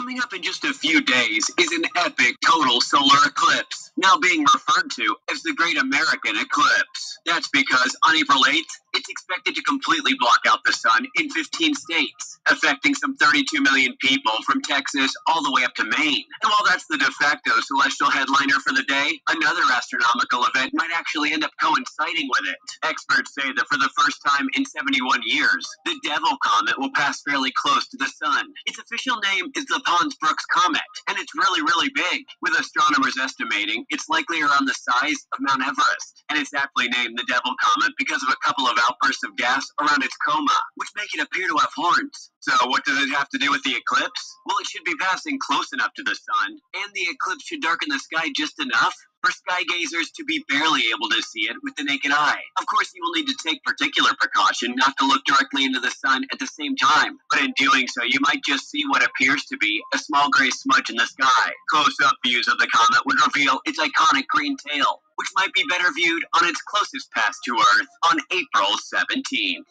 Coming up in just a few days is an epic total solar eclipse, now being referred to as the Great American Eclipse. That's because on April 8th, it's expected to completely block out the sun in 15 states, affecting some 32 million people from Texas all the way up to Maine. And while that's the de facto celestial headliner for the day, another astronomical event might actually end up coinciding with it. Experts say that for the first time in 71 years, the Devil Comet will pass fairly close to the sun. Official name is the Pons Brooks Comet, and it's really, really big, with astronomers estimating it's likely around the size of Mount Everest. And it's aptly named the Devil Comet because of a couple of outbursts of gas around its coma, which make it appear to have horns. So, what does it have to do with the eclipse? Well, it should be passing close enough to the sun, and the eclipse should darken the sky just enough for sky gazers to be barely able to see it with the naked eye. Of course, you will need to take particular precaution not to look directly into the sun at the same time, but in doing so, you might just see what appears to be a small gray smudge in the sky. Close up views of the comet would reveal its iconic green tail, which might be better viewed on its closest pass to Earth on April 17th.